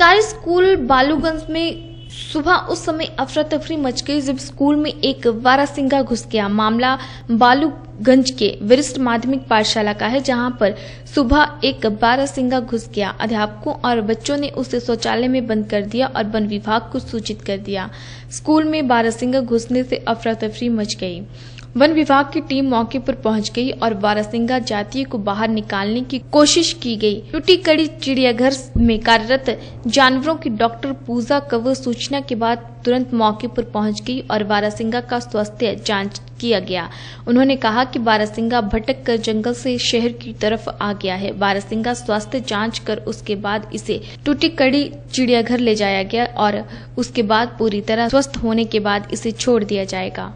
सरकारी स्कूल बालूगंज में सुबह उस समय अफरा तफरी मच गई जब स्कूल में एक वारा वारासिंगा घुस गया। मामला बालूगंज के वरिष्ठ माध्यमिक पाठशाला का है, जहाँ पर सुबह एक बारासिंगा घुस गया। अध्यापकों और बच्चों ने उसे शौचालय में बंद कर दिया और वन विभाग को सूचित कर दिया। स्कूल में बारासिंगा घुसने से अफरा तफरी मच गई। वन विभाग की टीम मौके पर पहुँच गई और बारासिंगा जातीय को बाहर निकालने की कोशिश की गई। टूटी कड़ी चिड़ियाघर में कार्यरत जानवरों की डॉक्टर पूजा कवर सूचना के बाद तुरंत मौके पर पहुँच गई और बारासिंगा का स्वास्थ्य जाँच किया गया। उन्होंने कहा कि बारासिंगा भटक कर जंगल से शहर की तरफ़ आ गया है। बारासिंगा स्वास्थ्य जाँच कर उसके बाद इसे टूटी कड़ी चिड़ियाघर ले जाया गया और उसके बाद पूरी तरह स्वस्थ होने के बाद इसे छोड़ दिया जाएगा।